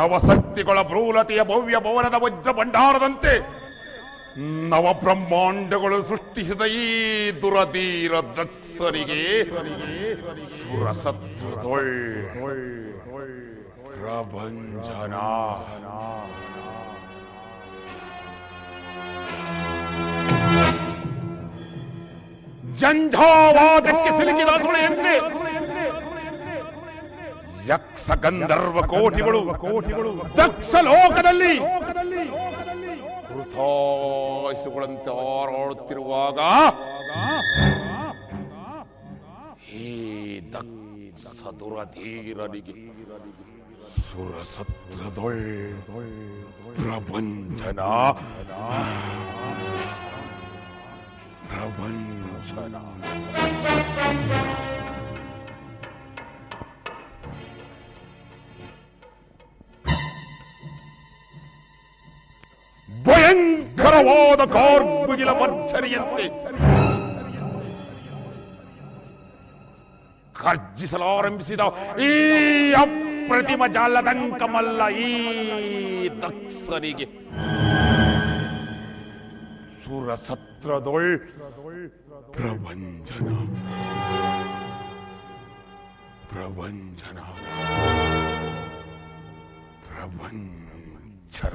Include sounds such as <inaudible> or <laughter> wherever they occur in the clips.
ನವಶಕ್ತಿಗಳ ಭ್ರೂಲತೆಯ ಭವ್ಯ ಭವನದ ವಜ್ರ ಭಂಡಾರದಂತೆ ನವ ಬ್ರಹ್ಮಾಂಡಗಳು ಸೃಷ್ಟಿಸಿದ ಈ ದಕ್ಷರಿಗೆ ಸುರಸತ್ವದೊಳ್ ಪ್ರಭಂಜನ. ಜಂಝಾವಾದಕ್ಕೆ ಸಿಲುಕಿದ ಸುಳೆಯಂತೆ ಯಕ್ಷ ಗಂಧರ್ವ ಕೋಟಿಗಳು ಕೋಟಿಗಳು ದಕ್ಷ ಲೋಕದಲ್ಲಿ ವೃಥಾಯಿಸುಗಳಂತೆ ಹಾರಾಡುತ್ತಿರುವಾಗ ಈ ದಕ್ಷ ದುರಧೀರನಿಗೆ ಸುರಸತ್ರದೊಳ್ ಪ್ರಪಂಚನ ಪ್ರಪಂಚನ ಭಯಂಕರವಾದ ಕಾರ್ಮುಗಿಲ ಭರ್ಜರಿಯಂತೆ ಕರ್ಜಿಸಲಾರಂಭಿಸಿದ ಈ ಅಪ್ರತಿಮ ಜಾಲದಂಕಮಲ್ಲ ಈ ದಕ್ಷರಿಗೆ ಸುರಸತ್ರದೊಳ್ ಪ್ರಭಂಜನ ಪ್ರಭಂಜನ ಪ್ರಭಂಜನ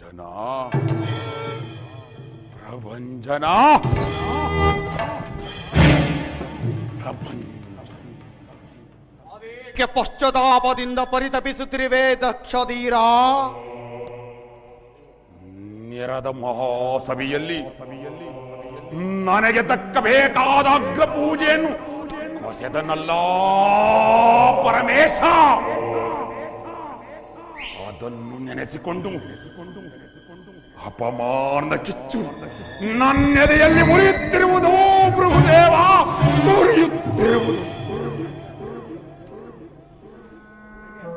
ಪ್ರಭಂಜನ ಪ್ರಭಂಜನ ಕ್ಕೆ ಪಶ್ಚಾತ್ತಾಪದಿಂದ ಪರಿತಪಿಸುತ್ತಿರುವೆ ದಕ್ಷಧೀರ. ನೆರದ ಮಹಾಸಭೆಯಲ್ಲಿ ನನಗೆ ತಕ್ಕ ಬೇಕಾದ ಅಗ್ರ ಪೂಜೆಯನ್ನು ಕೊಸೆದನಲ್ಲ ಪರಮೇಶ. ಅದನ್ನು ನೆನೆಸಿಕೊಂಡು ಅಪಮಾನದ ಕಿಚ್ಚು ನನ್ನೆದೆಯಲ್ಲಿ ಮುರಿಯುತ್ತಿರುವುದು ಪ್ರಭುದೇವ ಮುರಿಯುತ್ತಿರುವುದು.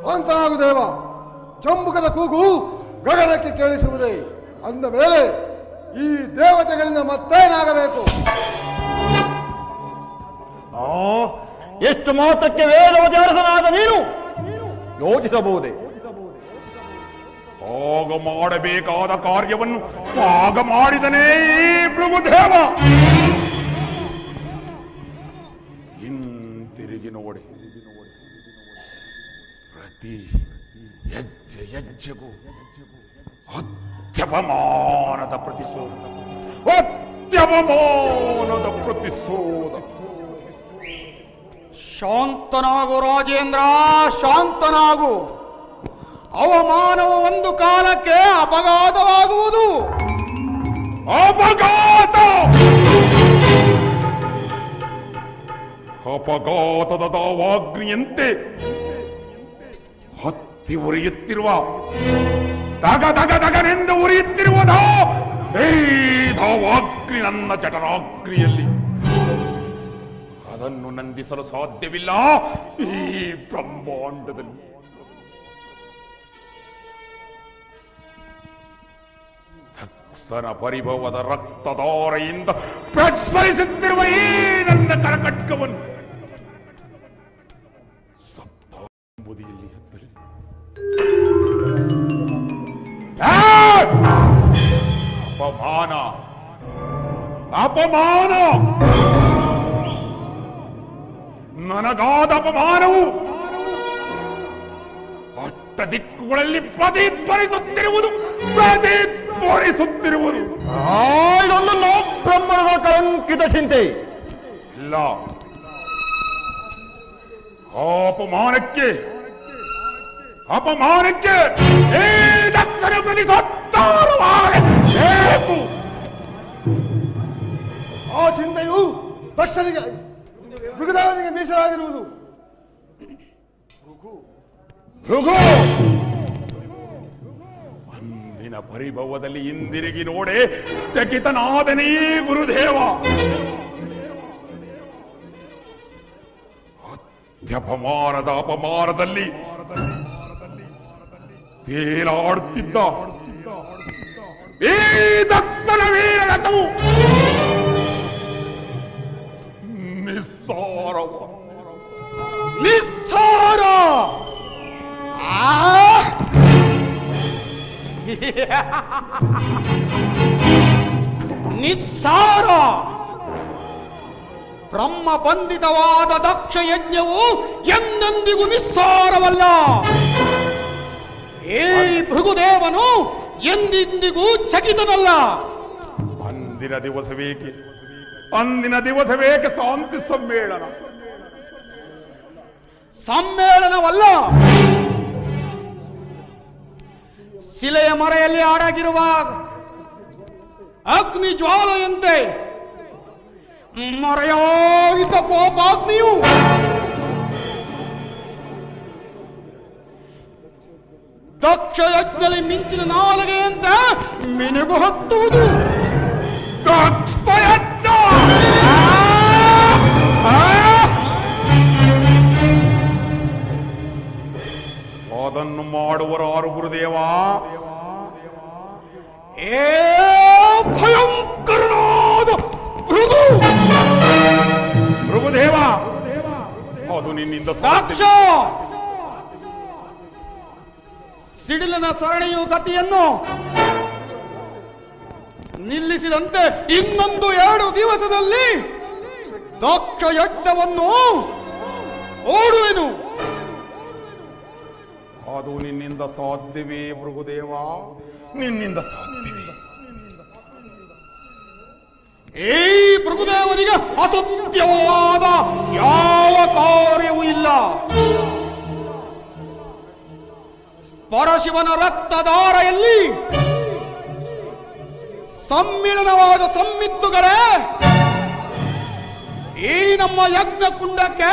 ಶಾಂತನಾಗು ದೇವ ಚಂಬುಕದ ಕೂಗು ಗಗನಕ್ಕೆ ಕೇಳಿಸುವುದೇ. ಅಂದ ಮೇಲೆ ಈ ದೇವತೆಗಳಿಂದ ಮತ್ತೇನಾಗಬೇಕು? ಆ, ಎಷ್ಟು ಮಾತಕ್ಕೆ ಅರಸನಾದ ನೀನು? ಯೋಚಿಸಬಹುದೇ? ಆಗ ಮಾಡಬೇಕಾದ ಕಾರ್ಯವನ್ನು ಆಗ ಮಾಡಿದನೇ ಪ್ರಭುದೇವ. ಹಿಂತಿರುಗಿ ನೋಡಿ. ಪ್ರತಿ ಹೆಜ್ಜೆ ಹೆಜ್ಜೆಗೂ ಅತ್ಯಪಮಾನದ ಪ್ರತಿಶೋಧ. ಅತ್ಯಪಮಾನದ ಪ್ರತಿಶೋಧ. ಶಾಂತನಾಗು ರಾಜೇಂದ್ರ, ಶಾಂತನಾಗು. ಅವಮಾನವು ಒಂದು ಕಾಲಕ್ಕೆ ಅಪಘಾತವಾಗುವುದು. ಅಪಘಾತ! ಅಪಘಾತದ ದಾವಾಗ್ನಿಯಂತೆ ಹತ್ತಿ ಉರಿಯುತ್ತಿರುವ ದಗ ದಗ ದಗನೆಂದು ಉರಿಯುತ್ತಿರುವುದೋ ಈ ನನ್ನ ಚಟರಾಗ್ರಿಯಲ್ಲಿ ಅದನ್ನು ನಂದಿಸಲು ಸಾಧ್ಯವಿಲ್ಲ ಈ ಬ್ರಹ್ಮಾಂಡದಲ್ಲಿ. ತಕ್ಷಣ ಪರಿಭವದ ರಕ್ತಧಾರೆಯಿಂದ ಪ್ರಸ್ಫರಿಸುತ್ತಿರುವ ಈ ನನ್ನ ಕರಕಟ್ಕವನ್ನು ಸಪ್ತಾಂಬುದಿಯಲ್ಲಿ ಎತ್ತಲಿ ಆ! ಅಪಮಾನ ಅಪಮಾನ ನನಗಾದ ಅಪಮಾನವು ಅಷ್ಟ ದಿಕ್ಕುಗಳಲ್ಲಿ ಪ್ರತಿಧ್ವನಿಸುತ್ತಿರುವುದು ಪ್ರತಿಧ್ವನಿಸುತ್ತಿರುವುದು ಇದೊಂದು ಬ್ರಹ್ಮಗಳ ಕಳಂಕಿತ ಚಿಂತೆ. ಇಲ್ಲ. ಅಪಮಾನಕ್ಕೆ. ಅಪಮಾನಕ್ಕೆ. ಈ ದಕ್ಷಿಣ ಪ್ರತಿ ಸತ್ತಾರವಾಗಬೇಕು ಆ ಚಿಂತೆಯು ದಕ್ಷನಿಗೆ ಮೃಗದೇವನಿಗೆ ಮೀಸಲಾಗಿರುವುದು. ಭೃಗು! ಅಂದಿನ ಪರಿಭವದಲ್ಲಿ ಹಿಂದಿರುಗಿ ನೋಡೆ ಚಕಿತನಾದನೇ ಗುರುದೇವ. ಅತ್ಯಪಮಾನದ ಅಪಮಾನದಲ್ಲಿ ತೇಲಾಡುತ್ತಿದ್ದ ಈ ದತ್ತನ <laughs> ನಿಸ್ಸಾರ. ಬ್ರಹ್ಮ ಬಂಧಿತವಾದ ದಕ್ಷ ಯಜ್ಞವು ಎಂದೆಂದಿಗೂ ನಿಸ್ಸಾರವಲ್ಲ. ಏ ಭೃಗುದೇವನು ಎಂದೆಂದಿಗೂ ಚಕಿತನಲ್ಲ. ಅಂದಿನ ದಿವಸವೇಕೆ ಅಂದಿನ ದಿವಸವೇಕೆ ಶಾಂತಿ ಸಮ್ಮೇಳನ. ಸಮ್ಮೇಳನವಲ್ಲ. ಶಿಲೆಯ ಮರೆಯಲ್ಲಿ ಆಡಾಗಿರುವ ಅಗ್ನಿ ಜ್ವಾಲೆಯಂತೆ ಮರೆಯಾಗಿದ್ದ ಕೋಪಾಗ್ನಿಯು ದಕ್ಷ ಯಜ್ಞಲಿ ಮಿಂಚಿನ ನಾಲಿಗೆಯಂತೆ ಮಿನುಗು ಹತ್ತುವುದು ಮಾಡುವರಾರು ಗುರುದೇವ? ಏ ಭಯಂಕರನಾದ ಭೃಗು! ಭೃಗುದೇವ! ಅದು ನಿನ್ನಿಂದ ಸಾಕ್ಷ! ಸಿಡಿಲಿನ ಸರಣಿಯು ಕಥೆಯನ್ನು ನಿಲ್ಲಿಸಿದಂತೆ ಇನ್ನೊಂದು ಎರಡು ದಿವಸದಲ್ಲಿ ದಕ್ಷ ಯಜ್ಞವನ್ನು ಓಡುವೆನು. ಅದು ನಿನ್ನಿಂದ ಸಾಧ್ಯವೇ ಮೃಗುದೇವ ನಿನ್ನಿಂದ ಈ ಮೃಗುದೇವನಿಗೆ ಅಸತ್ಯವಾದ ಯಾವ ಕಾರ್ಯವೂ ಇಲ್ಲ. ಪರಶಿವನ ರಕ್ತಧಾರೆಯಲ್ಲಿ ಸಮ್ಮಿಳನವಾದ ಸಮ್ಮಿತ್ತುಗಳೇ. ಈ ನಮ್ಮ ಯಜ್ಞ ಕುಂಡಕ್ಕೆ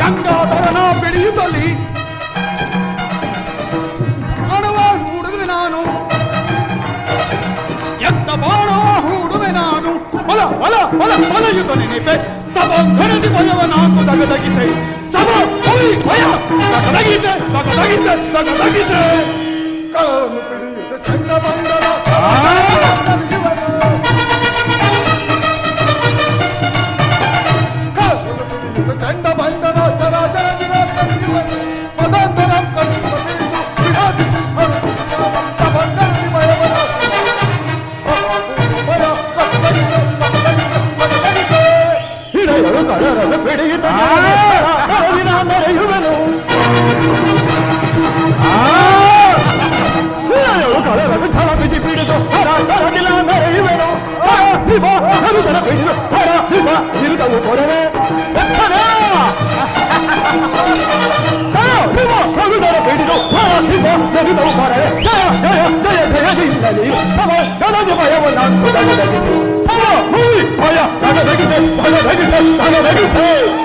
ಗಂಗಾಧರನ ಬಿಡಿಯುತ್ತಲಿ ಹಣವ ಹೂಡುವೆ ನಾನು ಯತ್ನ ಬಾಣ ಹೂಡುವೆ ನಾನು ಹೊಲ ಹೊಲ ಹೊಲ ಹೊಲೆಯುತ್ತ ನೆನಪೆ ಸಭ ಘನದಿ ಭಯವನಾಂತು ತಗದಗಿಸೆ ಸಭ ಹೊಲಿ ಭಯ ತಗದಗಿಸೆ ತಗದಗಿಸೆ ತಗದಗಿಸೆ ಕಾಲನ್ನು ಪಿಡಿಯುತ್ತ ಚಂಡಮಂಡಲ ಕಾಲನ್ನು జీవితం యువను Hey!